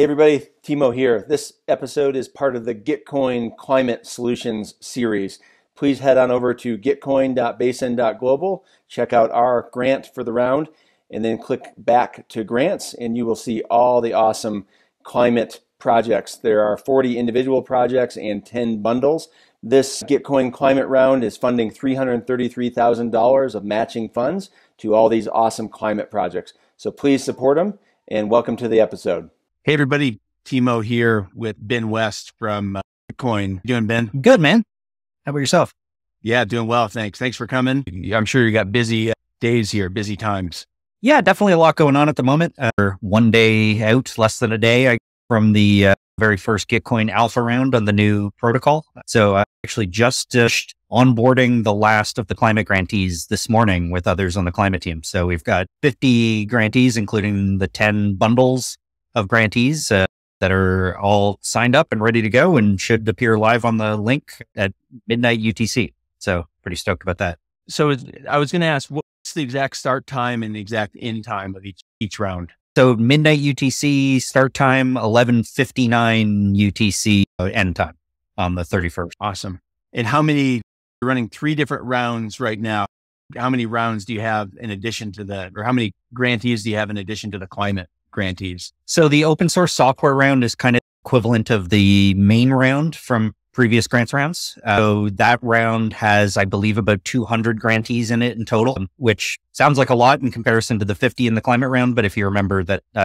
Hey everybody, Timo here. This episode is part of the Gitcoin Climate Solutions series. Please head on over to gitcoin.basin.global, check out our grant for the round, and then click back to grants, and you will see all the awesome climate projects. There are 40 individual projects and 10 bundles. This Gitcoin Climate Round is funding $333,000 of matching funds to all these awesome climate projects. So please support them, and welcome to the episode. Hey, everybody. Timo here with Ben West from uh, Gitcoin. Doing, Ben? Good, man. How about yourself? Yeah, doing well. Thanks. Thanks for coming. I'm sure you got busy uh, days here, busy times. Yeah, definitely a lot going on at the moment. Uh, one day out, less than a day from the uh, very first Gitcoin alpha round on the new protocol. So I actually just uh, onboarding the last of the climate grantees this morning with others on the climate team. So we've got 50 grantees, including the 10 bundles of grantees uh, that are all signed up and ready to go and should appear live on the link at midnight UTC. So pretty stoked about that. So I was going to ask, what's the exact start time and the exact end time of each each round? So midnight UTC start time, eleven fifty nine UTC uh, end time on the thirty first. Awesome. And how many? You're running three different rounds right now. How many rounds do you have in addition to the, or how many grantees do you have in addition to the climate? Grantees? So the open source software round is kind of equivalent of the main round from previous grants rounds. Uh, so that round has, I believe, about 200 grantees in it in total, which sounds like a lot in comparison to the 50 in the climate round. But if you remember that uh,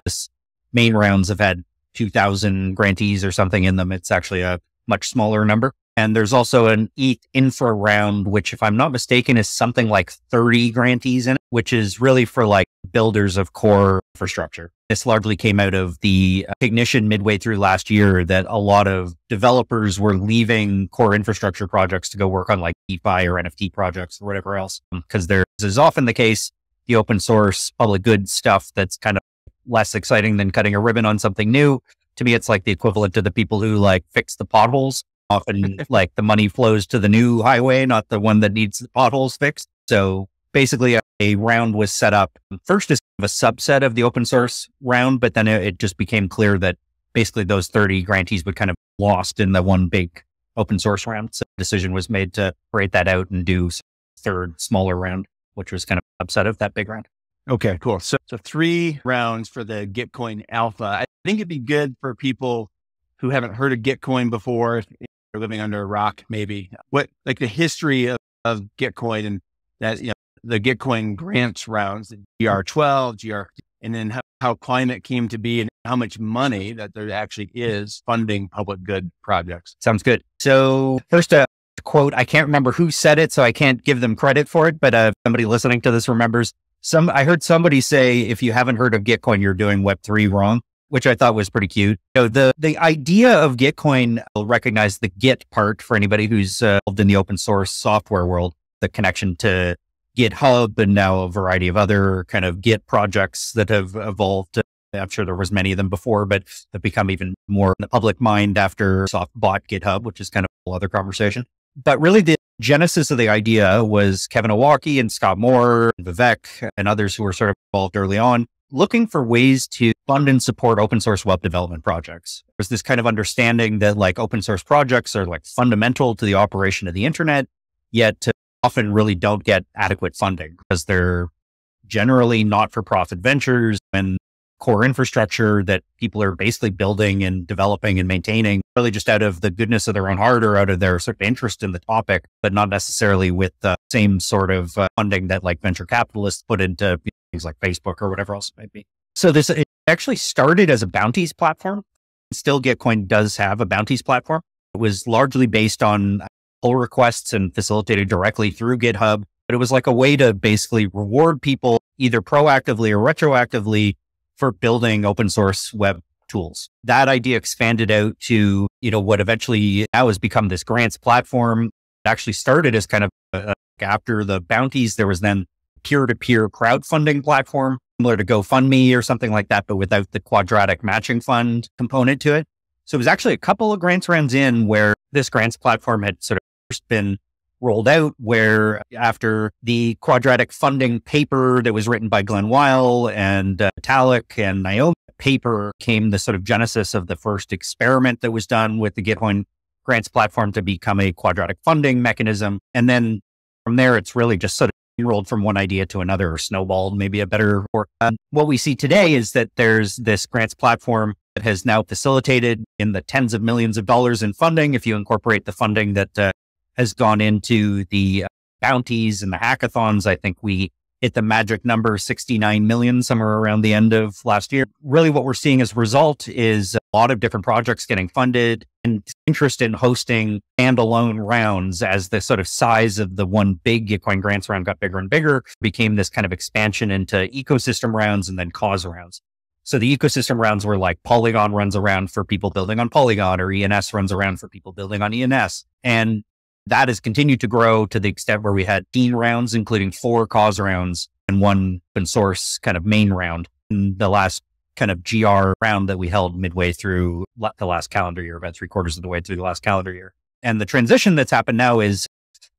main rounds have had 2000 grantees or something in them, it's actually a much smaller number. And there's also an ETH infra round, which, if I'm not mistaken, is something like 30 grantees in it, which is really for like builders of core infrastructure. This largely came out of the uh, ignition midway through last year that a lot of developers were leaving core infrastructure projects to go work on like DeFi or NFT projects or whatever else. Um, because there is often the case, the open source public good stuff that's kind of less exciting than cutting a ribbon on something new. To me, it's like the equivalent to the people who like fix the potholes often like the money flows to the new highway, not the one that needs the potholes fixed. So basically a, a round was set up first as a subset of the open source round, but then it, it just became clear that basically those 30 grantees would kind of lost in the one big open source round. So decision was made to break that out and do third smaller round, which was kind of a subset of that big round. Okay, cool. So, so three rounds for the Gitcoin Alpha. I think it'd be good for people who haven't heard of Gitcoin before, or living under a rock, maybe. What like the history of, of Gitcoin and that you know the Gitcoin grants rounds, the GR12, GR, and then how, how climate came to be and how much money that there actually is funding public good projects. Sounds good. So first, a uh, quote. I can't remember who said it, so I can't give them credit for it. But uh, somebody listening to this remembers. Some I heard somebody say, if you haven't heard of Gitcoin, you're doing Web three wrong which I thought was pretty cute. Know, the the idea of Gitcoin will recognize the Git part for anybody who's uh, involved in the open source software world, the connection to GitHub and now a variety of other kind of Git projects that have evolved. I'm sure there was many of them before, but have become even more in the public mind after Soft bought GitHub, which is kind of a whole other conversation. But really the genesis of the idea was Kevin Owocki and Scott Moore, and Vivek and others who were sort of involved early on looking for ways to fund and support open source web development projects. There's this kind of understanding that like open source projects are like fundamental to the operation of the internet, yet often really don't get adequate funding because they're generally not for profit ventures and core infrastructure that people are basically building and developing and maintaining really just out of the goodness of their own heart or out of their sort of interest in the topic, but not necessarily with the same sort of uh, funding that like venture capitalists put into things like Facebook or whatever else it might be. So this actually started as a bounties platform. Still Gitcoin does have a bounties platform. It was largely based on pull requests and facilitated directly through GitHub. But it was like a way to basically reward people either proactively or retroactively for building open source web tools. That idea expanded out to, you know, what eventually now has become this grants platform. It actually started as kind of a, after the bounties, there was then peer to peer crowdfunding platform, similar to GoFundMe or something like that, but without the quadratic matching fund component to it. So it was actually a couple of grants rounds in where this grants platform had sort of first been rolled out, where after the quadratic funding paper that was written by Glen Weyl and uh, Vitalik and Naomi paper came the sort of genesis of the first experiment that was done with the Gitcoin grants platform to become a quadratic funding mechanism. And then from there, it's really just sort of rolled from one idea to another or snowballed, maybe a better word. Um, what we see today is that there's this grants platform that has now facilitated in the tens of millions of dollars in funding. If you incorporate the funding that uh, has gone into the uh, bounties and the hackathons, I think we hit the magic number 69 million somewhere around the end of last year. Really, what we're seeing as a result is a lot of different projects getting funded and interest in hosting standalone rounds as the sort of size of the one big Gitcoin grants round got bigger and bigger, became this kind of expansion into ecosystem rounds and then cause rounds. So the ecosystem rounds were like Polygon runs around for people building on Polygon or ENS runs around for people building on ENS. And that has continued to grow to the extent where we had 18 rounds, including four cause rounds and one open source kind of main round in the last kind of GR round that we held midway through the last calendar year, about three quarters of the way through the last calendar year. And the transition that's happened now is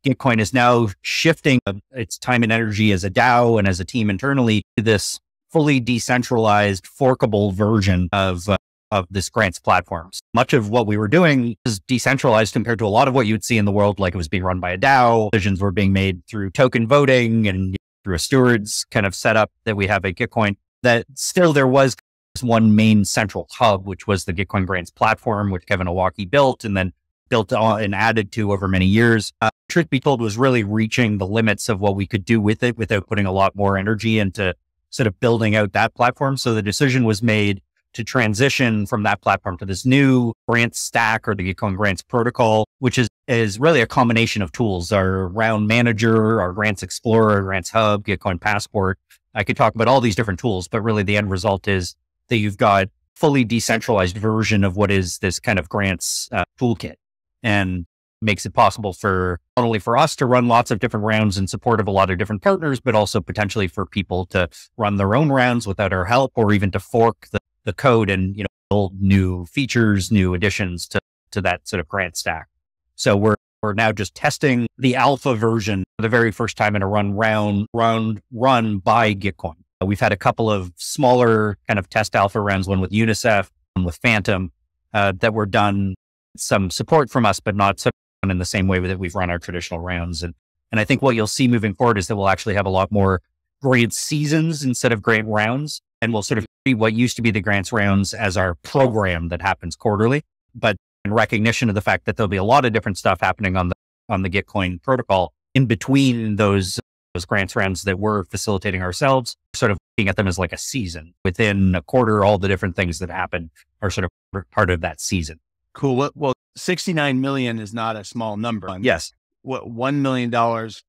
Gitcoin is now shifting its time and energy as a DAO and as a team internally to this fully decentralized, forkable version of uh, of this grants platforms. Much of what we were doing is decentralized compared to a lot of what you'd see in the world, like it was being run by a DAO. Decisions were being made through token voting and through a stewards kind of setup that we have at Gitcoin. That still there was one main central hub, which was the Gitcoin grants platform, which Kevin Owocki built and then built on and added to over many years. Uh, truth be told, was really reaching the limits of what we could do with it without putting a lot more energy into sort of building out that platform. So the decision was made to transition from that platform to this new grants stack or the Gitcoin grants protocol, which is, is really a combination of tools, our round manager, our grants explorer, grants hub, Gitcoin passport. I could talk about all these different tools, but really the end result is that you've got fully decentralized version of what is this kind of grants uh, toolkit and makes it possible for not only for us to run lots of different rounds in support of a lot of different partners, but also potentially for people to run their own rounds without our help or even to fork the the code and, you know, build new features, new additions to, to that sort of grant stack. So we're, we're now just testing the alpha version for the very first time in a run round, round run by Gitcoin. We've had a couple of smaller kind of test alpha rounds, one with UNICEF, one with Fantom, uh, that were done some support from us, but not in the same way that we've run our traditional rounds. And, and I think what you'll see moving forward is that we'll actually have a lot more grant seasons instead of grant rounds and we'll sort of treat what used to be the grants rounds as our program that happens quarterly. But in recognition of the fact that there'll be a lot of different stuff happening on the on the Gitcoin protocol in between those those grants rounds that we're facilitating ourselves, sort of looking at them as like a season. Within a quarter, all the different things that happen are sort of part of that season. Cool. Well, 69 million is not a small number. Yes. What $1 million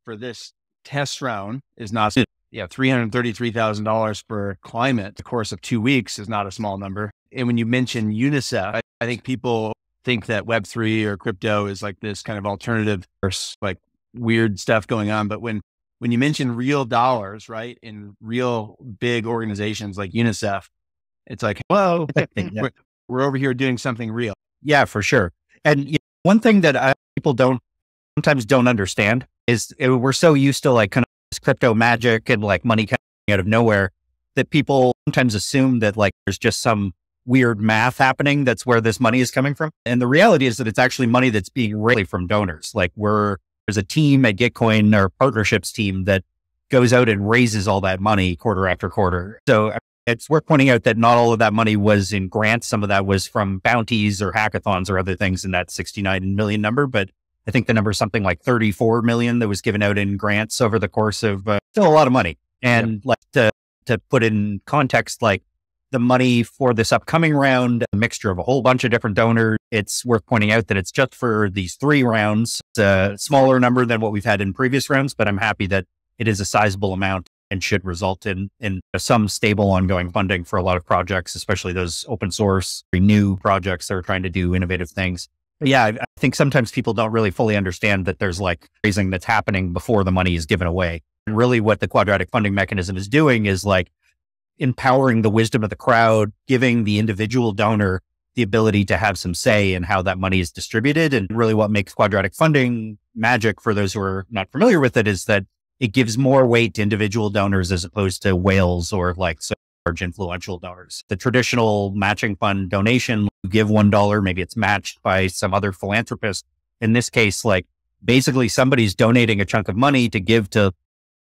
for this test round is not yeah, $333,000 for climate the course of two weeks is not a small number. And when you mention UNICEF, I, I think people think that Web3 or crypto is like this kind of alternative or like weird stuff going on. But when, when you mention real dollars, right, in real big organizations like UNICEF, it's like, whoa, yeah. we're, we're, over here doing something real. Yeah, for sure. And you know, one thing that I, people don't sometimes don't understand is it, we're so used to like kind of crypto magic and like money coming out of nowhere that people sometimes assume that like there's just some weird math happening that's where this money is coming from. And the reality is that it's actually money that's being raised from donors. Like we're there's a team at Gitcoin or partnerships team that goes out and raises all that money quarter after quarter. So it's worth pointing out that not all of that money was in grants. Some of that was from bounties or hackathons or other things in that 69 million number. But I think the number is something like 34 million that was given out in grants over the course of uh, still a lot of money. And yep. like to, to put in context, like the money for this upcoming round, a mixture of a whole bunch of different donors. It's worth pointing out that it's just for these three rounds. It's a smaller number than what we've had in previous rounds, but I'm happy that it is a sizable amount and should result in, in some stable ongoing funding for a lot of projects, especially those open source, new projects that are trying to do innovative things yeah, I think sometimes people don't really fully understand that there's like raising that's happening before the money is given away. And really what the quadratic funding mechanism is doing is like empowering the wisdom of the crowd, giving the individual donor the ability to have some say in how that money is distributed. And really what makes quadratic funding magic for those who are not familiar with it is that it gives more weight to individual donors as opposed to whales or like so large influential donors. The traditional matching fund donation, you give $1, maybe it's matched by some other philanthropist. In this case, like basically somebody's donating a chunk of money to give to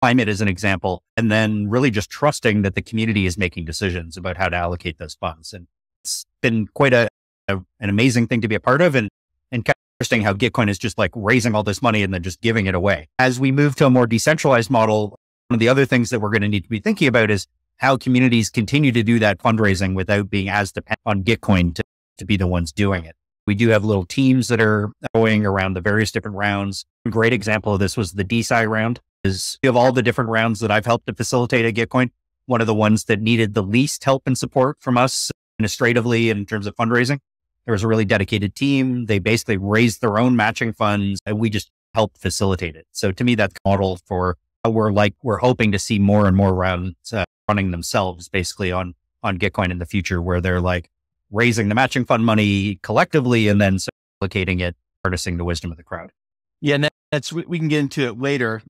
climate as an example, and then really just trusting that the community is making decisions about how to allocate those funds. And it's been quite a, a an amazing thing to be a part of. And, and kind of interesting how Gitcoin is just like raising all this money and then just giving it away. As we move to a more decentralized model, one of the other things that we're going to need to be thinking about is how communities continue to do that fundraising without being as dependent on Gitcoin to, to be the ones doing it. We do have little teams that are going around the various different rounds. A great example of this was the DeSci round. Is of all the different rounds that I've helped to facilitate at Gitcoin, one of the ones that needed the least help and support from us administratively in terms of fundraising. There was a really dedicated team. They basically raised their own matching funds and we just helped facilitate it. So to me, that's model for we're like, we're hoping to see more and more rounds uh, running themselves basically on, on Gitcoin in the future where they're like, raising the matching fund money collectively and then allocating it, harnessing the wisdom of the crowd. Yeah, and that's we can get into it later.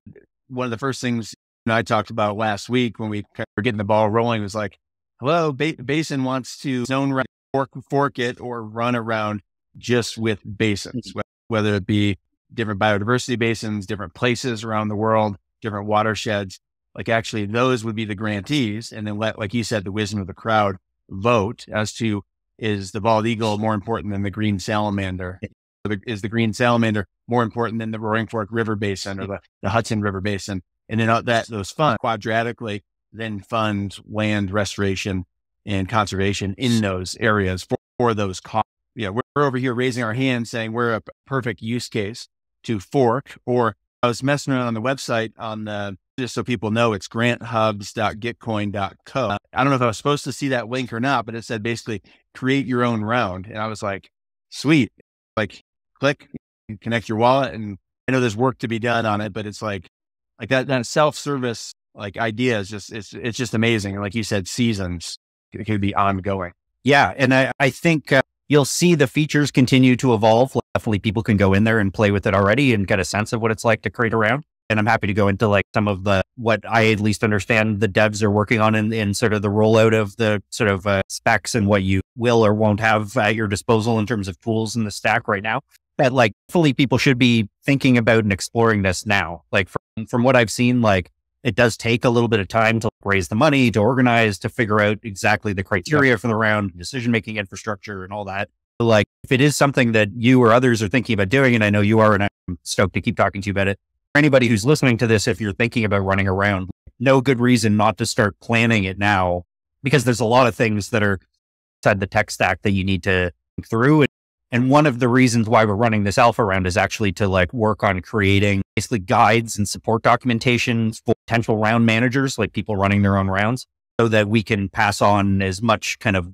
One of the first things I talked about last week when we were getting the ball rolling was like, hello, ba- Basin wants to zone fork, fork it or run around just with basins, mm-hmm. whether it be different biodiversity basins, different places around the world, different watersheds. Like actually, those would be the grantees, and then let, like you said, the wisdom of the crowd vote as to is the bald eagle more important than the green salamander? Is the green salamander more important than the Roaring Fork River Basin or the, the Hudson River Basin? And then uh, that those funds quadratically then fund land restoration and conservation in those areas for, for those costs. Yeah, we're, we're over here raising our hands saying we're a perfect use case to fork. Or I was messing around on the website on the just so people know, it's granthubs.gitcoin.co. I don't know if I was supposed to see that link or not, but it said basically create your own round. And I was like, sweet. Like click, and connect your wallet. And I know there's work to be done on it, but it's like, like that, that self-service like idea is just, it's, it's just amazing. Like you said, seasons, it could be ongoing. Yeah. And I, I think uh, you'll see the features continue to evolve. Hopefully people can go in there and play with it already and get a sense of what it's like to create around. and I'm happy to go into like some of the what I at least understand the devs are working on in, in sort of the rollout of the sort of uh, specs and what you will or won't have at your disposal in terms of tools in the stack right now. That like fully people should be thinking about and exploring this now. Like from, from what I've seen, like it does take a little bit of time to raise the money, to organize, to figure out exactly the criteria yeah. for the round, decision making infrastructure, and all that. Like if it is something that you or others are thinking about doing, and I know you are, and I'm stoked to keep talking to you about it For anybody who's listening to this, if you're thinking about running around, no good reason not to start planning it now because there's a lot of things that are inside the tech stack that you need to think through. And one of the reasons why we're running this alpha round is actually to like work on creating basically guides and support documentations for potential round managers, like people running their own rounds, so that we can pass on as much kind of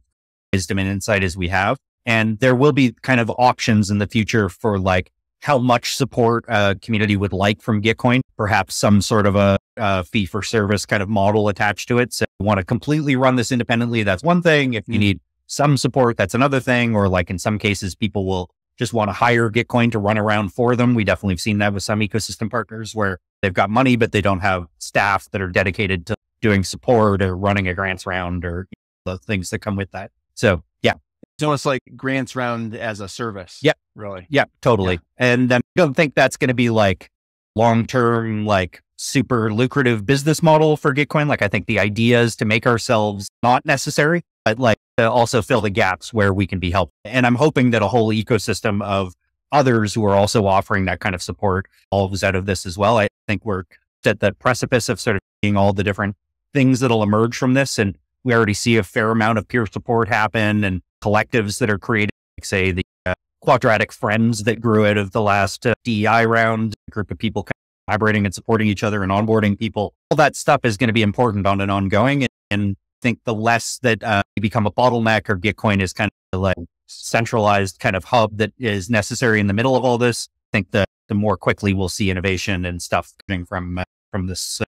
wisdom and insight as we have. And there will be kind of options in the future for like how much support a community would like from Gitcoin, perhaps some sort of a, a fee for service kind of model attached to it. So you want to completely run this independently, that's one thing. If you mm-hmm. need some support, that's another thing. Or like in some cases, people will just want to hire Gitcoin to run around for them. We definitely have seen that with some ecosystem partners where they've got money, but they don't have staff that are dedicated to doing support or running a grants round or the things that come with that. So yeah, it's almost like grants round as a service. Yep. Really. Yep. Totally. Yeah. And I don't think that's going to be like long term, like super lucrative business model for Gitcoin. Like I think the idea is to make ourselves not necessary, but like to also fill the gaps where we can be helpful. And I'm hoping that a whole ecosystem of others who are also offering that kind of support evolves out of this as well. I think we're at the precipice of sort of seeing all the different things that'll emerge from this. And we already see a fair amount of peer support happen and collectives that are created, like say the uh, quadratic friends that grew out of the last uh, DEI round, a group of people collaborating and supporting each other and onboarding people. All that stuff is going to be important on an ongoing. And, and think the less that uh, you become a bottleneck or Gitcoin is kind of like centralized kind of hub that is necessary in the middle of all this, I think the, the more quickly we'll see innovation and stuff coming from, uh, from this uh,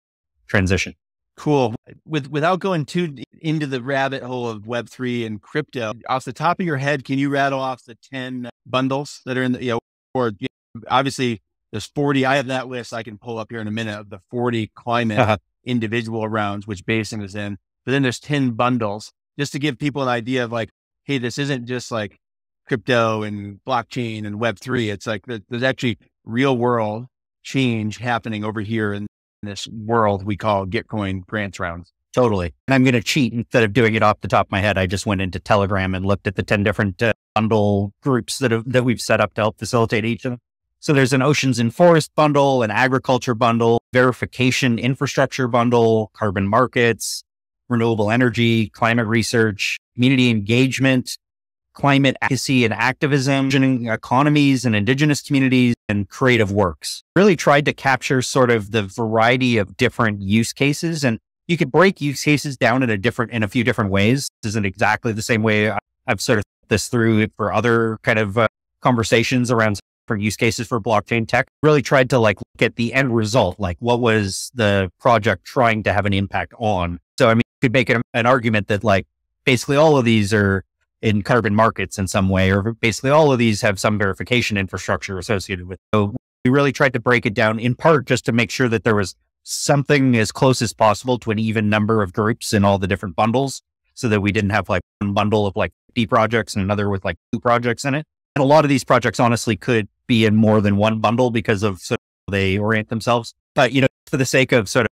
transition. Cool. With without going too into the rabbit hole of Web three and crypto, off the top of your head, can you rattle off the ten bundles that are in the you know, or you know, obviously there's forty. I have that list I can pull up here in a minute of the forty climate uh-huh. individual rounds which Basin is in. But then there's 10 bundles just to give people an idea of like, hey, this isn't just like crypto and blockchain and Web3. It's like there's actually real world change happening over here in this world we call Gitcoin grants rounds. Totally. And I'm going to cheat instead of doing it off the top of my head. I just went into Telegram and looked at the 10 different uh, bundle groups that have, that we've set up to help facilitate each of them. So there's an oceans and forest bundle, an agriculture bundle, verification infrastructure bundle, carbon markets, renewable energy, climate research, community engagement, climate advocacy and activism, economies and indigenous communities, and creative works. Really tried to capture sort of the variety of different use cases. And you could break use cases down in a different, in a few different ways. This isn't exactly the same way I've sort of this through for other kind of uh, conversations around different use cases for blockchain tech. Really tried to like look at the end result, like what was the project trying to have an impact on. So, I mean, could make an, argument that like basically all of these are in carbon markets in some way, or basically all of these have some verification infrastructure associated with. So we really tried to break it down in part just to make sure that there was something as close as possible to an even number of groups in all the different bundles so that we didn't have like one bundle of like 50 projects and another with like two projects in it. And a lot of these projects honestly could be in more than one bundle because of sort of they orient themselves. But, you know, for the sake of sort of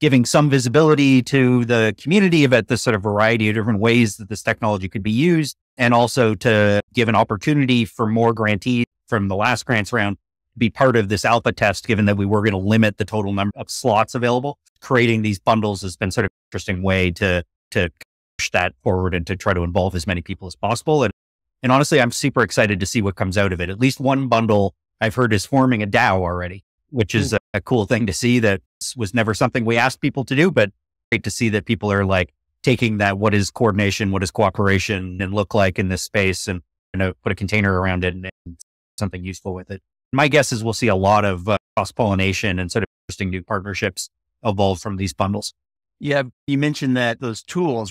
giving some visibility to the community about the sort of variety of different ways that this technology could be used, and also to give an opportunity for more grantees from the last grants round to be part of this alpha test, given that we were going to limit the total number of slots available. Creating these bundles has been sort of an interesting way to to push that forward and to try to involve as many people as possible. And and honestly, I'm super excited to see what comes out of it. At least one bundle I've heard is forming a DAO already, which is hmm. a, a cool thing to see that was never something we asked people to do, but great to see that people are like taking that, what is coordination, what does cooperation and look like in this space and you know, put a container around it and, and something useful with it. My guess is we'll see a lot of uh, cross pollination and sort of interesting new partnerships evolve from these bundles. Yeah. You mentioned that those tools,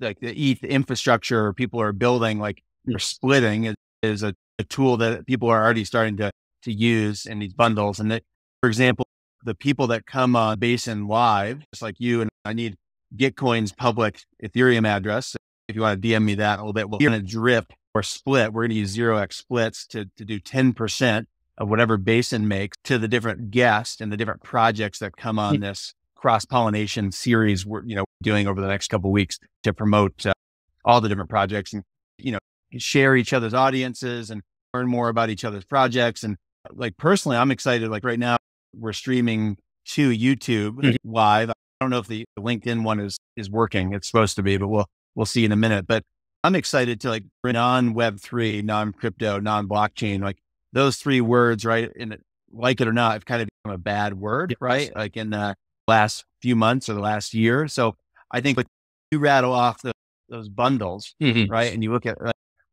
like the ETH infrastructure people are building, like you're splitting is, is a, a, tool that people are already starting to, to use in these bundles. And that, for example, the people that come on Basin Live, just like you, and I need Gitcoin's public Ethereum address. If you want to DM me that a little bit, we're going to drip or split. We're going to use zero X splits to, to do 10% of whatever Basin makes to the different guests and the different projects that come on hmm. this cross pollination series we're, you know, doing over the next couple weeks to promote uh, all the different projects and, you know, share each other's audiences and learn more about each other's projects. And like personally, I'm excited. Like right now, we're streaming to YouTube mm-hmm. live. I don't know if the LinkedIn one is is working. It's supposed to be, but we'll we'll see in a minute. But I'm excited to like bring on Web three, non crypto, non blockchain. Like those three words, right? And like it or not, have kind of become a bad word, right? Like in the last few months or the last year. So I think like you rattle off the, those bundles, mm-hmm. right? And you look at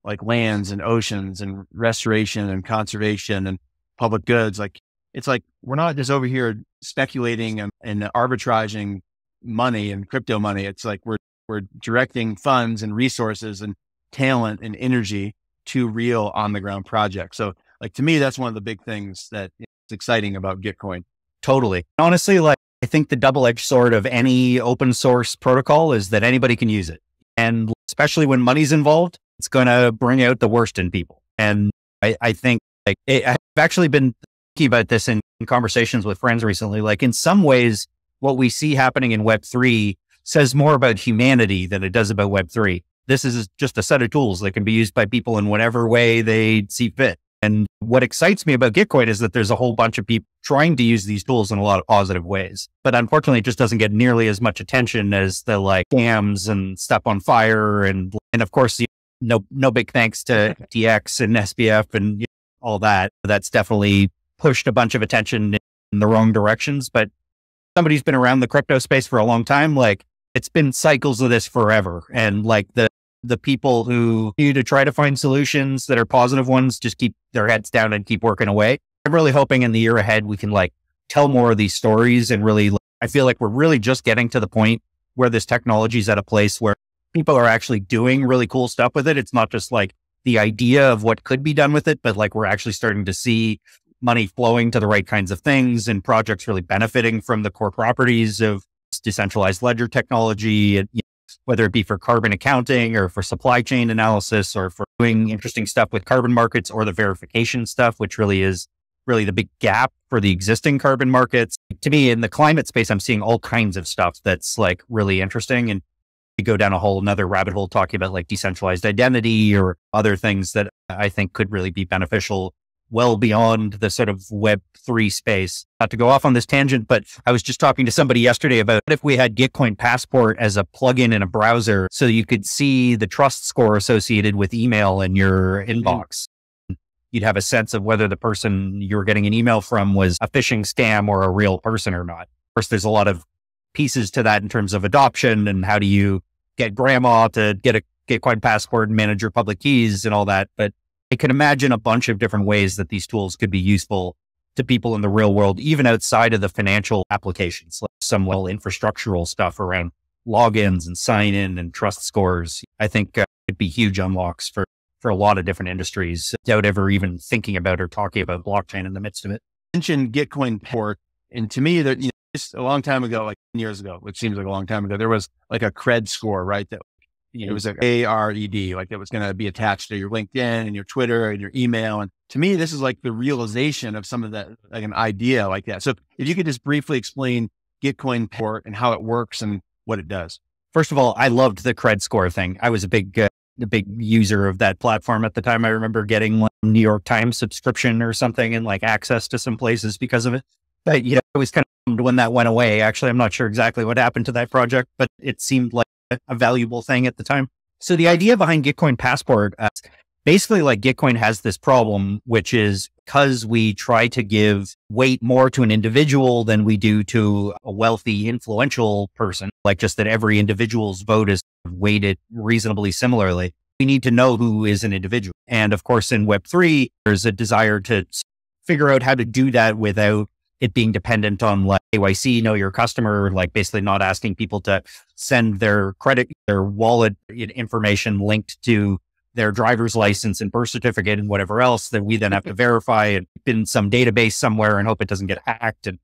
like lands and oceans and restoration and conservation and public goods, like it's like we're not just over here speculating and, and arbitraging money and crypto money. It's like we're we're directing funds and resources and talent and energy to real on the ground projects. So like to me, that's one of the big things that is exciting about Gitcoin. Totally. Honestly, like I think the double edged sword of any open source protocol is that anybody can use it. And especially when money's involved, it's going to bring out the worst in people. And I, I think like it, I've actually been about this in, in conversations with friends recently. Like in some ways, what we see happening in Web three says more about humanity than it does about Web three. This is just a set of tools that can be used by people in whatever way they see fit. And what excites me about Gitcoin is that there's a whole bunch of people trying to use these tools in a lot of positive ways. But unfortunately, it just doesn't get nearly as much attention as the like scams and step on fire. And, and of course, no, no big thanks to DX and SBF and you know, all that. That's definitely pushed a bunch of attention in the wrong directions. But somebody's been around the crypto space for a long time. Like it's been cycles of this forever. And like the, the people who need to try to find solutions that are positive ones just keep their heads down and keep working away. I'm really hoping in the year ahead we can like tell more of these stories and really, I feel like we're really just getting to the point where this technology is at a place where people are actually doing really cool stuff with it. It's not just like the idea of what could be done with it, but like we're actually starting to see money flowing to the right kinds of things and projects really benefiting from the core properties of decentralized ledger technology, whether it be for carbon accounting or for supply chain analysis or for doing interesting stuff with carbon markets or the verification stuff, which really is really the big gap for the existing carbon markets. To me, in the climate space, I'm seeing all kinds of stuff that's like really interesting. And we go down a whole another rabbit hole talking about like decentralized identity or other things that I think could really be beneficial well beyond the sort of web three space. Not to go off on this tangent, but I was just talking to somebody yesterday about if we had Gitcoin Passport as a plugin in a browser so you could see the trust score associated with email in your inbox you'd have a sense of whether the person you were getting an email from was a phishing scam or a real person or not. Of course, there's a lot of pieces to that in terms of adoption and how do you get grandma to get a Gitcoin passport and manage your public keys and all that. But I can imagine a bunch of different ways that these tools could be useful to people in the real world, even outside of the financial applications, like some well infrastructural stuff around logins and sign in and trust scores. I think uh, it'd be huge unlocks for for a lot of different industries without ever even thinking about or talking about blockchain in the midst of it. mentioned Gitcoin port. And to me, that you know, just a long time ago, like years ago, which seems like a long time ago, there was like a cred score, right? That you know, it was like A R E D, like it was going to be attached to your LinkedIn and your Twitter and your email. And to me, this is like the realization of some of that, like an idea like that. So if you could just briefly explain Gitcoin port and how it works and what it does. First of all, I loved the cred score thing. I was a big uh, a big user of that platform at the time. I remember getting like New York Times subscription or something and like access to some places because of it. But you know, it was kind of when that went away. Actually, I'm not sure exactly what happened to that project, but it seemed like a valuable thing at the time. So the idea behind Gitcoin Passport, uh, basically, like Gitcoin has this problem, which is because we try to give weight more to an individual than we do to a wealthy, influential person, like just that every individual's vote is weighted reasonably similarly. We need to know who is an individual. And of course, in Web3, there's a desire to figure out how to do that without it being dependent on like KYC, know your customer, like basically not asking people to send their credit, their wallet information linked to their driver's license and birth certificate and whatever else that we then have to verify and in some database somewhere and hope it doesn't get hacked and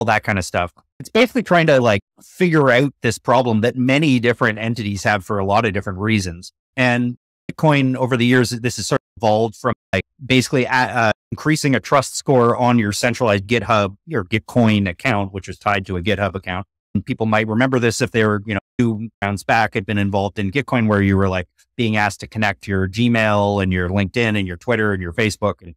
all that kind of stuff. It's basically trying to like figure out this problem that many different entities have for a lot of different reasons. And Gitcoin over the years, this is sort of evolved from like basically uh, increasing a trust score on your centralized GitHub, your Gitcoin account, which is tied to a GitHub account. And people might remember this if they were, you know, two rounds back had been involved in Gitcoin where you were like being asked to connect your Gmail and your LinkedIn and your Twitter and your Facebook, and,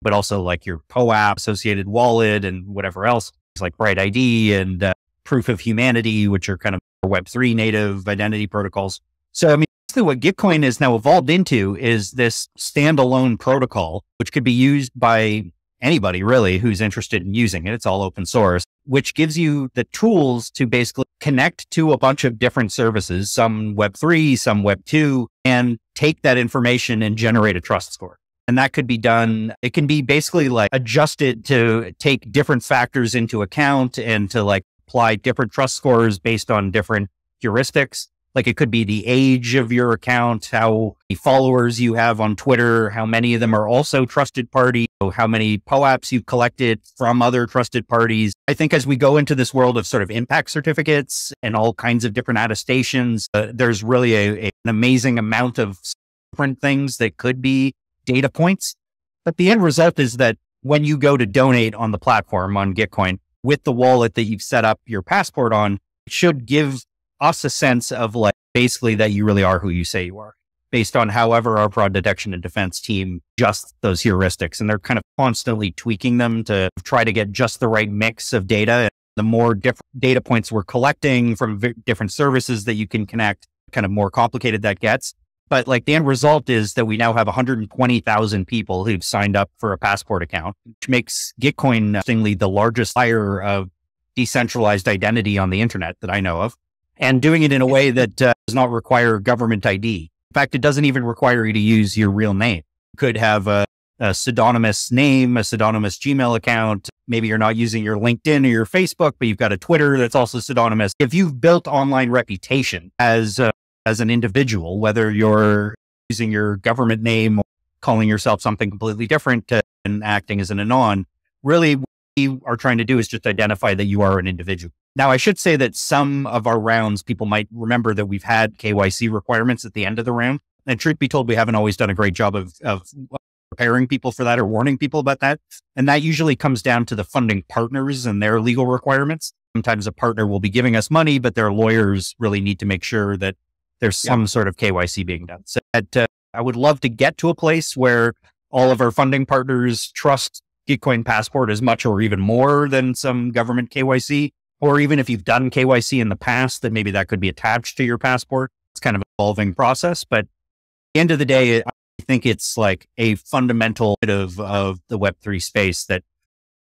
but also like your POAP associated wallet and whatever else like Bright ID and uh, Proof of Humanity, which are kind of Web3 native identity protocols. So, I mean, basically what Gitcoin has now evolved into is this standalone protocol, which could be used by anybody really who's interested in using it. It's all open source, which gives you the tools to basically connect to a bunch of different services, some Web3, some Web2, and take that information and generate a trust score. And that could be done. It can be basically like adjusted to take different factors into account and to like apply different trust scores based on different heuristics. Like it could be the age of your account, how many followers you have on Twitter, how many of them are also trusted party, how many POAPs you've collected from other trusted parties. I think as we go into this world of sort of impact certificates and all kinds of different attestations, uh, there's really a, a, an amazing amount of different things that could be data points. But the end result is that when you go to donate on the platform on Gitcoin with the wallet that you've set up your passport on, it should give us a sense of like basically that you really are who you say you are based on however our fraud detection and defense team just those heuristics. And they're kind of constantly tweaking them to try to get just the right mix of data. The more different data points we're collecting from v- different services that you can connect, kind of more complicated that gets. But like the end result is that we now have 120,000 people who've signed up for a passport account, which makes Gitcoin interestingly the largest buyer of decentralized identity on the internet that I know of, and doing it in a way that uh, does not require government ID. In fact, it doesn't even require you to use your real name. You could have a, a pseudonymous name, a pseudonymous Gmail account. Maybe you're not using your LinkedIn or your Facebook, but you've got a Twitter that's also pseudonymous. If you've built online reputation as uh, as an individual, whether you're using your government name or calling yourself something completely different and acting as an anon. Really, we are trying to do is just identify that you are an individual. Now, I should say that some of our rounds, people might remember that we've had KYC requirements at the end of the round. And truth be told, we haven't always done a great job of, of preparing people for that or warning people about that. And that usually comes down to the funding partners and their legal requirements. Sometimes a partner will be giving us money, but their lawyers really need to make sure that there's some yeah. sort of KYC being done. So that, uh, I would love to get to a place where all of our funding partners trust Gitcoin Passport as much or even more than some government KYC. Or even if you've done KYC in the past, that maybe that could be attached to your passport. It's kind of an evolving process. But the end of the day, I think it's like a fundamental bit of, of the Web3 space that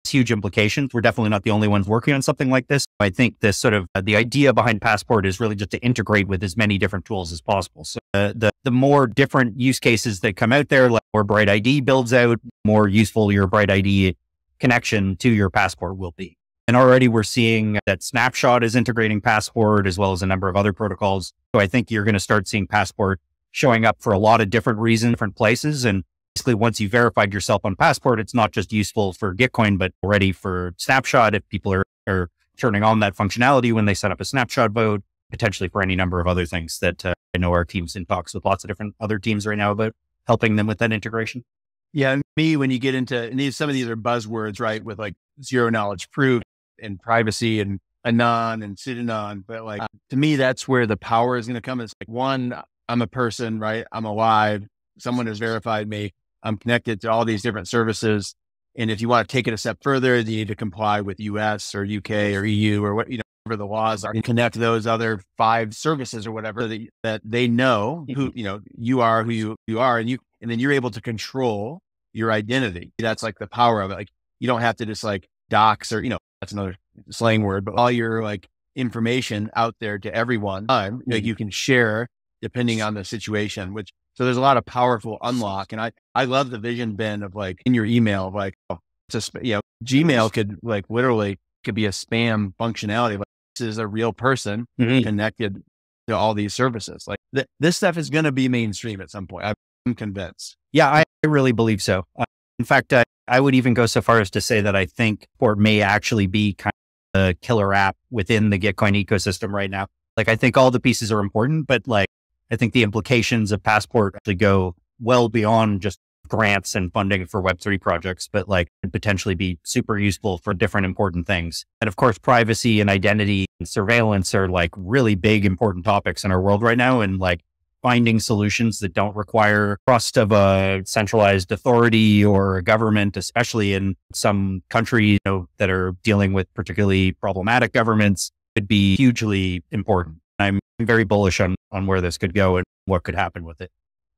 has huge implications. We're definitely not the only ones working on something like this. I think this sort of uh, the idea behind Passport is really just to integrate with as many different tools as possible. So the the more different use cases that come out there, like more Bright ID builds out, more useful your Bright ID connection to your Passport will be. And already we're seeing that Snapshot is integrating Passport as well as a number of other protocols. So I think you're going to start seeing Passport showing up for a lot of different reasons, different places. And basically once you've verified yourself on Passport, it's not just useful for Gitcoin, but already for Snapshot if people are, are turning on that functionality when they set up a Snapshot vote, potentially for any number of other things that uh, I know our team's in talks with lots of different other teams right now about helping them with that integration. Yeah, me when you get into and these, some of these are buzzwords, right? With like zero knowledge proof and privacy and anon and pseudonym, but like to me, that's where the power is going to come. It's like one, I'm a person, right? I'm alive. Someone has verified me. I'm connected to all these different services. And if you want to take it a step further, you need to comply with US or UK or EU or what, you know, the laws are and connect those other five services or whatever that, that they know who, mm-hmm. you know, you are who you, you are. And you, and then you're able to control your identity. That's like the power of it. Like you don't have to just like docs or, you know, that's another slang word, but all your like information out there to everyone, like mm-hmm. you can share depending on the situation, which so there's a lot of powerful unlock. And I, I love the vision, Ben, of like in your email, of like, oh, it's a, you know, Gmail could like literally could be a spam functionality. This is a real person mm-hmm. connected to all these services. Like th- this stuff is going to be mainstream at some point. I'm convinced. Yeah, I really believe so. Uh, in fact, I, I would even go so far as to say that I think Port may actually be kind of a killer app within the Gitcoin ecosystem right now. Like, I think all the pieces are important, but like, I think the implications of Passport actually go well beyond just grants and funding for Web3 projects, but like could potentially be super useful for different important things. And of course, privacy and identity and surveillance are like really big, important topics in our world right now. And like finding solutions that don't require trust of a centralized authority or a government, especially in some countries you know, that are dealing with particularly problematic governments, could be hugely important. I'm very bullish on, on where this could go and what could happen with it.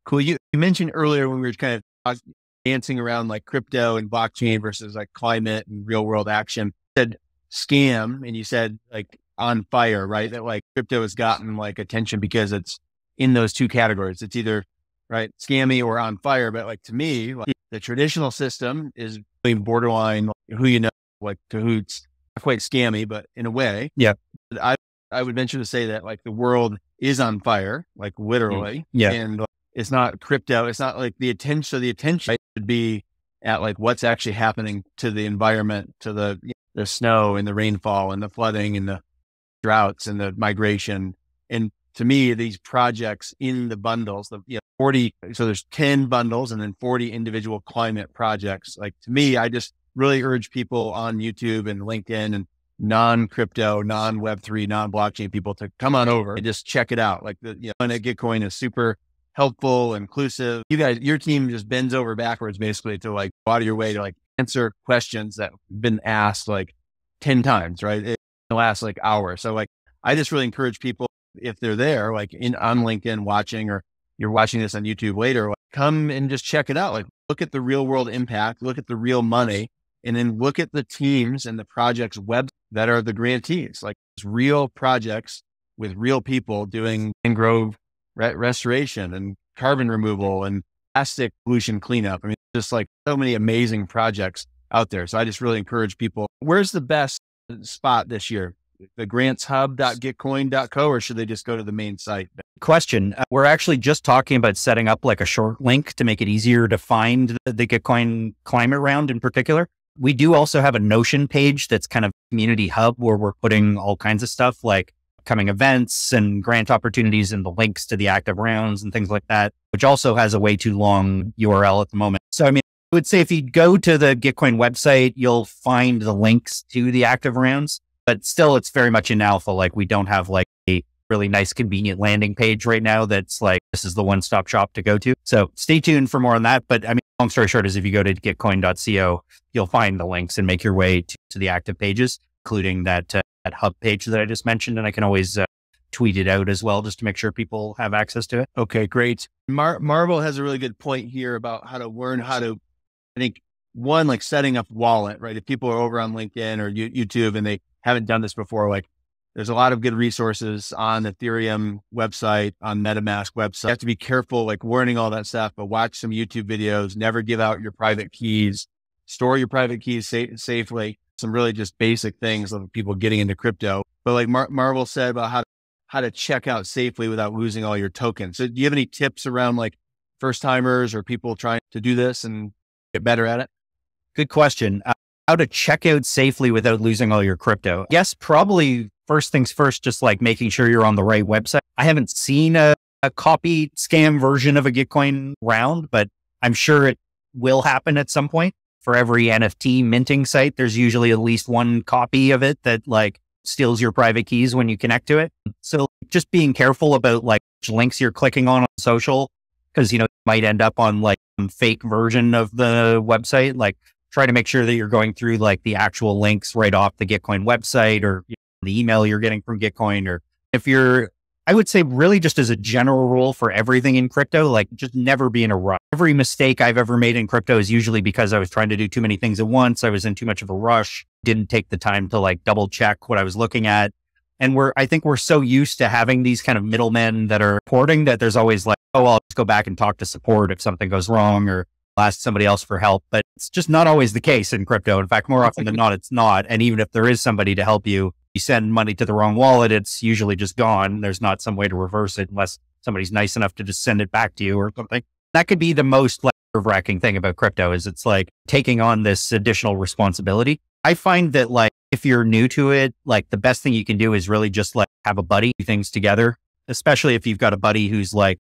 Cool. You, you mentioned earlier when we were kind of dancing around like crypto and blockchain versus like climate and real world action, said scam and you said like on fire, right? That like crypto has gotten like attention because it's in those two categories. It's either right scammy or on fire. But like to me, like, the traditional system is borderline who you know, like cahoots, not quite scammy, but in a way. Yeah. I I would venture to say that like the world is on fire, like mm. literally. Yeah. And it's not crypto. It's not like the attention. So the attention should be at like what's actually happening to the environment, to the the snow and the rainfall and the flooding and the droughts and the migration. And to me, these projects in the bundles, the you know, 40, so there's 10 bundles and then 40 individual climate projects. Like to me, I just really urge people on YouTube and LinkedIn and non crypto, non Web3, non blockchain people to come on over and just check it out. Like the, you know, and Gitcoin is super helpful, inclusive. You guys, your team just bends over backwards basically to like go out of your way to like answer questions that have been asked like 10 times, right? In the last like hour. So like, I just really encourage people if they're there, like in on LinkedIn watching, or you're watching this on YouTube later, like, come and just check it out. Like look at the real world impact, look at the real money, and then look at the teams and the projects web that are the grantees, like real projects with real people doing mangrove re- restoration and carbon removal and plastic pollution cleanup. I mean, just like so many amazing projects out there. So I just really encourage people. Where's the best spot this year? The grantshub.gitcoin.co, or should they just go to the main site? Question. Uh, we're actually just talking about setting up like a short link to make it easier to find the, the Gitcoin climate round in particular We do also have a Notion page that's kind of community hub where we're putting all kinds of stuff like coming events and grant opportunities and the links to the active rounds and things like that, which also has a way too long URL at the moment. So, I mean, I would say if you go to the Gitcoin website, you'll find the links to the active rounds, but still it's very much in alpha. Like we don't have like a really nice, convenient landing page right now that's like, this is the one stop shop to go to. So stay tuned for more on that. But I mean, long story short is if you go to gitcoin.co, you'll find the links and make your way to, to the active pages, including that, uh, that hub page that I just mentioned. And I can always uh, tweet it out as well, just to make sure people have access to it. Okay, great. Mar- Marvel has a really good point here about how to learn how to, I think, one, like setting up wallet, right? If people are over on LinkedIn or YouTube and they haven't done this before, like there's a lot of good resources on the Ethereum website, on MetaMask website. You have to be careful, like learning all that stuff, but watch some YouTube videos. Never give out your private keys. Store your private keys sa- safely. Some really just basic things of people getting into crypto. But like Mar- Marvel said about how how to check out safely without losing all your tokens. So, do you have any tips around like first timers or people trying to do this and get better at it? Good question. Uh, how to check out safely without losing all your crypto? Yes, probably first things first, just like making sure you're on the right website. I haven't seen a, a copy scam version of a Gitcoin round, but I'm sure it will happen at some point. For every NFT minting site, there's usually at least one copy of it that like steals your private keys when you connect to it. So just being careful about like links you're clicking on on social, because you know, you might end up on like some fake version of the website. Like try to make sure that you're going through like the actual links right off the Gitcoin website or you the email you're getting from Gitcoin, or if you're, I would say really just as a general rule for everything in crypto, like just never be in a rush. Every mistake I've ever made in crypto is usually because I was trying to do too many things at once. I was in too much of a rush, didn't take the time to like double check what I was looking at. And we're, I think we're so used to having these kind of middlemen that are reporting that there's always like, oh, I'll just go back and talk to support if something goes wrong or ask somebody else for help. But it's just not always the case in crypto. In fact, more often than not, it's not. And even if there is somebody to help you, you send money to the wrong wallet, it's usually just gone. There's not some way to reverse it unless somebody's nice enough to just send it back to you or something. That could be the most like, nerve wracking thing about crypto is it's like taking on this additional responsibility. I find that like if you're new to it, like the best thing you can do is really just like have a buddy do things together, especially if you've got a buddy who's like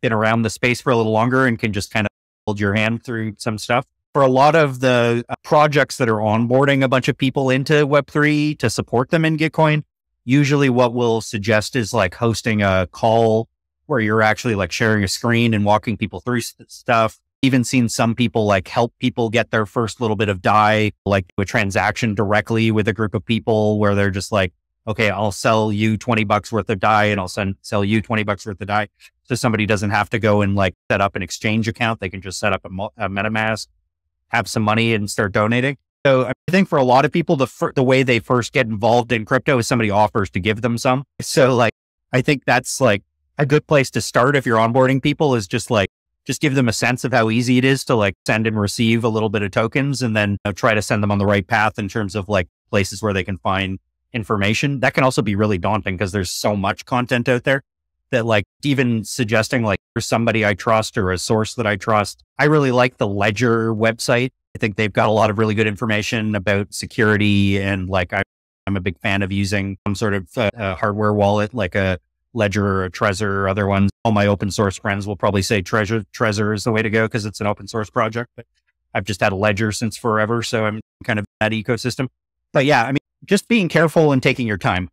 been around the space for a little longer and can just kind of hold your hand through some stuff for a lot of the uh, projects that are onboarding a bunch of people into Web3 to support them in Gitcoin, usually what we'll suggest is like hosting a call where you're actually like sharing a screen and walking people through stuff. Even seen some people like help people get their first little bit of DAI, like a transaction directly with a group of people where they're just like, okay, I'll sell you 20 bucks worth of DAI and I'll send, sell you 20 bucks worth of DAI. So somebody doesn't have to go and like set up an exchange account. They can just set up a, a MetaMask have some money and start donating. So I think for a lot of people, the fir- the way they first get involved in crypto is somebody offers to give them some. So like, I think that's like a good place to start if you're onboarding people is just like, just give them a sense of how easy it is to like send and receive a little bit of tokens and then you know, try to send them on the right path in terms of like places where they can find information. That can also be really daunting because there's so much content out there that like even suggesting like somebody I trust or a source that I trust. I really like the Ledger website. I think they've got a lot of really good information about security and like I, am a big fan of using some sort of uh, hardware wallet like a Ledger or a Trezor or other ones. All my open source friends will probably say Treasure Trezor is the way to go because it's an open source project. But I've just had a Ledger since forever, so I'm kind of that ecosystem. But yeah, I mean, just being careful and taking your time.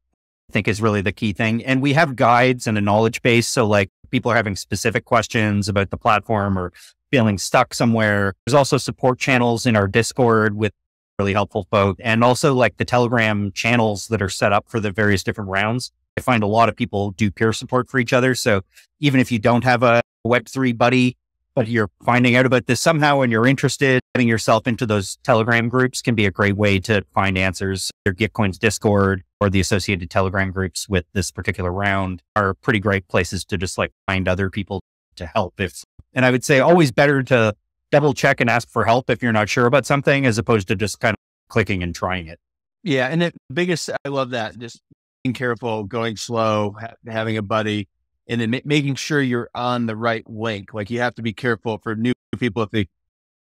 I think is really the key thing. And we have guides and a knowledge base. So like people are having specific questions about the platform or feeling stuck somewhere. There's also support channels in our Discord with really helpful folks and also like the Telegram channels that are set up for the various different rounds. I find a lot of people do peer support for each other. So even if you don't have a Web3 buddy, but you're finding out about this somehow and you're interested, getting yourself into those Telegram groups can be a great way to find answers. Your Gitcoins Discord or the associated Telegram groups with this particular round are pretty great places to just like find other people to help. If, and I would say always better to double check and ask for help if you're not sure about something as opposed to just kind of clicking and trying it. Yeah. And the biggest, I love that. Just being careful, going slow, ha- having a buddy and then ma- making sure you're on the right link. Like you have to be careful for new people if they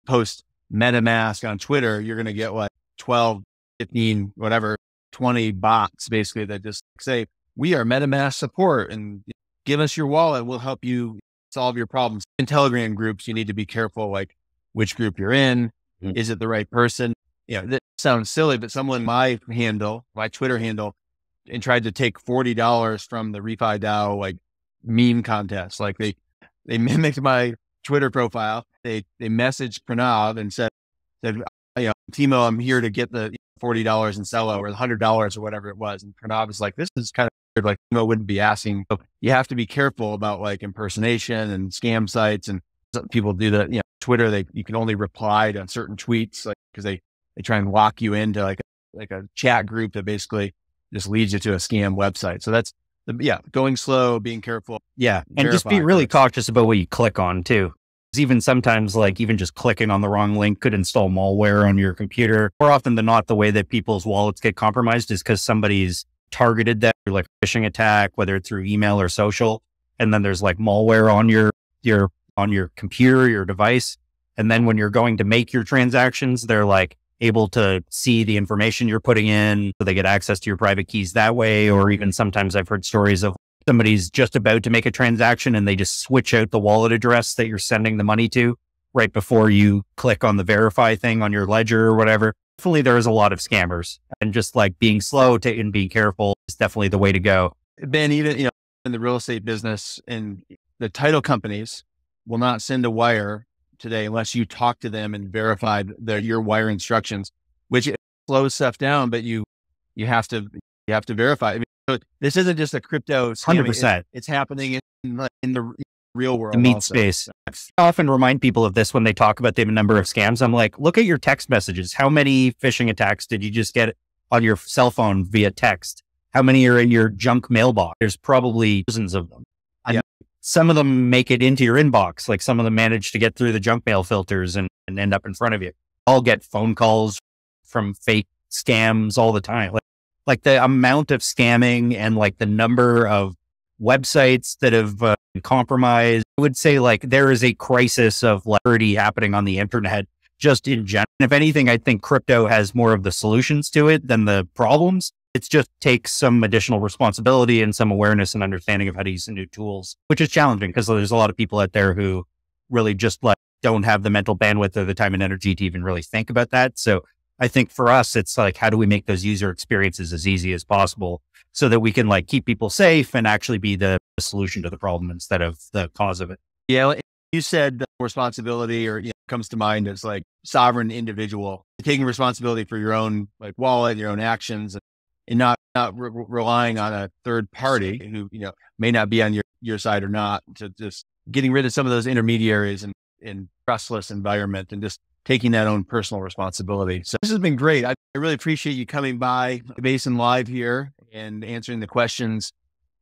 post MetaMask on Twitter, you're going to get what 12, 15, whatever, 20 bots basically that just say, we are MetaMask support and give us your wallet. We'll help you solve your problems. In Telegram groups, you need to be careful, like which group you're in. Mm-hmm. Is it the right person? You know, that sounds silly, but someone, my handle, my Twitter handle, and tried to take $40 from the ReFi DAO, like meme contest. Like they, they mimicked my Twitter profile. They, they messaged Pranav and said, said, you know, Timo, I'm here to get the $40 in Celo or the $100 or whatever it was. And Pranav is like, this is kind of weird. Like, Timo wouldn't be asking. So you have to be careful about like impersonation and scam sites. And people do that, you know, Twitter, they, you can only reply to certain tweets, like, cause they, they try and lock you into like, a, like a chat group that basically just leads you to a scam website. So that's, yeah, going slow, being careful. Yeah. And just be really cautious about what you click on too even sometimes like even just clicking on the wrong link could install malware on your computer. More often than not, the way that people's wallets get compromised is because somebody's targeted that through like phishing attack, whether it's through email or social. And then there's like malware on your, your, on your computer, your device. And then when you're going to make your transactions, they're like able to see the information you're putting in. So they get access to your private keys that way. Or even sometimes I've heard stories of somebody's just about to make a transaction and they just switch out the wallet address that you're sending the money to right before you click on the verify thing on your ledger or whatever. Definitely there is a lot of scammers and just like being slow to, and being careful is definitely the way to go. Ben, even, you know, in the real estate business and the title companies will not send a wire today unless you talk to them and verify their, your wire instructions, which slows stuff down, but you, you have to, you have to verify. I mean, so this isn't just a crypto. Hundred percent. It's happening in, in the real world. The meat also. space. I often remind people of this when they talk about the number of scams. I'm like, look at your text messages. How many phishing attacks did you just get on your cell phone via text? How many are in your junk mailbox? There's probably dozens of them. Yeah. Some of them make it into your inbox. Like some of them manage to get through the junk mail filters and, and end up in front of you. I'll get phone calls from fake scams all the time. Like like the amount of scamming and like the number of websites that have uh, compromised. I would say like there is a crisis of security happening on the internet just in general. If anything, I think crypto has more of the solutions to it than the problems. It just takes some additional responsibility and some awareness and understanding of how to use the new tools, which is challenging because there's a lot of people out there who really just like don't have the mental bandwidth or the time and energy to even really think about that. So I think for us, it's like, how do we make those user experiences as easy as possible so that we can like keep people safe and actually be the solution to the problem instead of the cause of it? Yeah. You said responsibility or you know, comes to mind as like sovereign individual taking responsibility for your own like wallet, your own actions and not, not re- relying on a third party who, you know, may not be on your, your side or not to just getting rid of some of those intermediaries and in trustless environment and just taking that own personal responsibility. So this has been great. I, I really appreciate you coming by Basin Live here and answering the questions.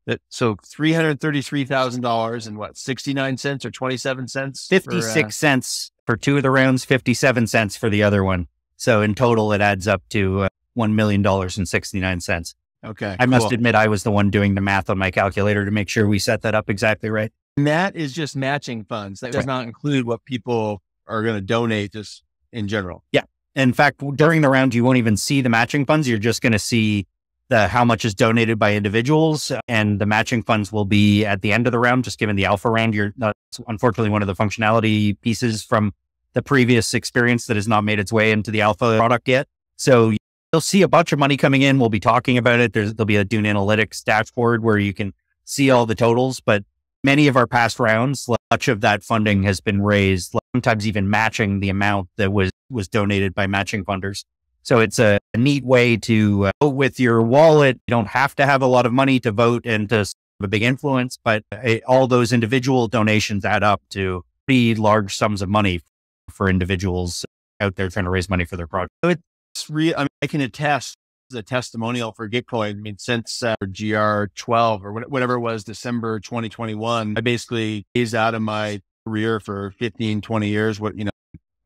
That so three hundred thirty-three thousand dollars and what sixty-nine cents or twenty-seven cents? Fifty-six for, uh, cents for two of the rounds, fifty-seven cents for the other one. So in total, it adds up to uh, one million dollars and sixty-nine cents. Okay, I cool. must admit, I was the one doing the math on my calculator to make sure we set that up exactly right. And that is just matching funds. That does right. not include what people are going to donate just in general. Yeah. In fact, during the round, you won't even see the matching funds. You're just going to see the how much is donated by individuals, and the matching funds will be at the end of the round. Just given the alpha round, you're uh, that's unfortunately one of the functionality pieces from the previous experience that has not made its way into the alpha product yet. So you'll see a bunch of money coming in. We'll be talking about it. There's, there'll be a Dune Analytics dashboard where you can see all the totals, but many of our past rounds, much of that funding has been raised, sometimes even matching the amount that was, was donated by matching funders. So it's a, a neat way to uh, vote with your wallet. You don't have to have a lot of money to vote and to have a big influence, but uh, all those individual donations add up to pretty large sums of money for individuals out there trying to raise money for their project. So it's real. I mean, I can attest the testimonial for Gitcoin. I mean, since uh, GR12 or whatever it was, December 2021, I basically phased out of my career for 15, 20 years. What, you know,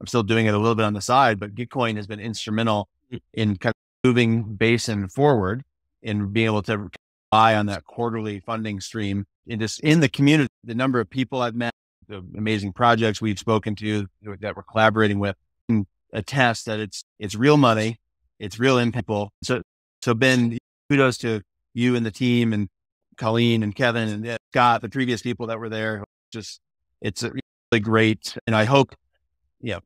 I'm still doing it a little bit on the side, but Gitcoin has been instrumental in kind of moving Basin forward and being able to rely on that quarterly funding stream and just in the community, the number of people I've met, the amazing projects we've spoken to that we're collaborating with, attest that it's it's real money, it's real impact. So so Ben, kudos to you and the team and Colleen and Kevin and Scott, the previous people that were there. Just it's really great, and I hope, yeah,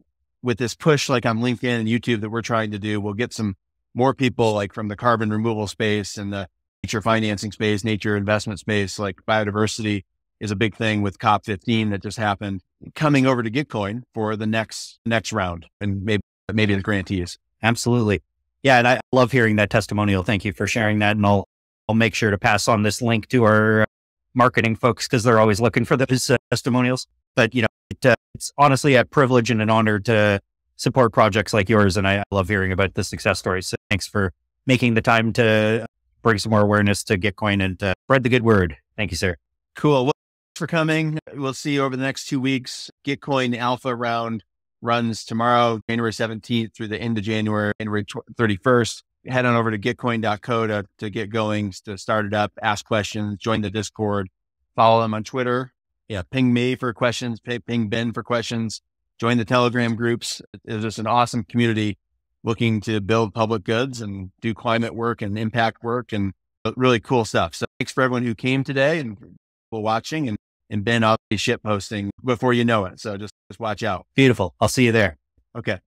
with this push like on LinkedIn and YouTube that we're trying to do, we'll get some more people like from the carbon removal space and the nature financing space, nature investment space, like biodiversity is a big thing with COP15 that just happened coming over to Gitcoin for the next next round and maybe maybe the grantees. Absolutely. Yeah, and I love hearing that testimonial. Thank you for sharing that and I'll I'll make sure to pass on this link to our marketing folks because they're always looking for those uh, testimonials. But you know, it, uh, it's honestly a privilege and an honor to support projects like yours, and I love hearing about the success stories. So thanks for making the time to bring some more awareness to Gitcoin and uh, spread the good word. Thank you, sir. Cool. Well, thanks for coming. We'll see you over the next two weeks. Gitcoin Alpha round runs tomorrow, January 17th through the end of January, January 31st. Head on over to gitcoin.co to, to get going, to start it up, ask questions, join the Discord, follow them on Twitter. Yeah, ping me for questions, ping Ben for questions, join the Telegram groups. It's just an awesome community looking to build public goods and do climate work and impact work and uh, really cool stuff. So thanks for everyone who came today and people watching and, and Ben, I'll be shit posting before you know it. So just, just watch out. Beautiful. I'll see you there. Okay.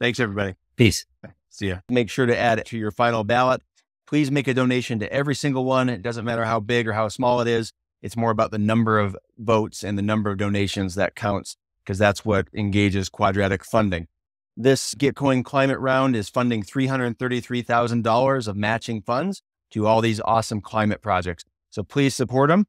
Thanks everybody. Peace. See ya. Make sure to add it to your final ballot. Please make a donation to every single one. It doesn't matter how big or how small it is. It's more about the number of votes and the number of donations that counts because that's what engages quadratic funding. This Gitcoin climate round is funding $333,000 of matching funds to all these awesome climate projects. So please support them.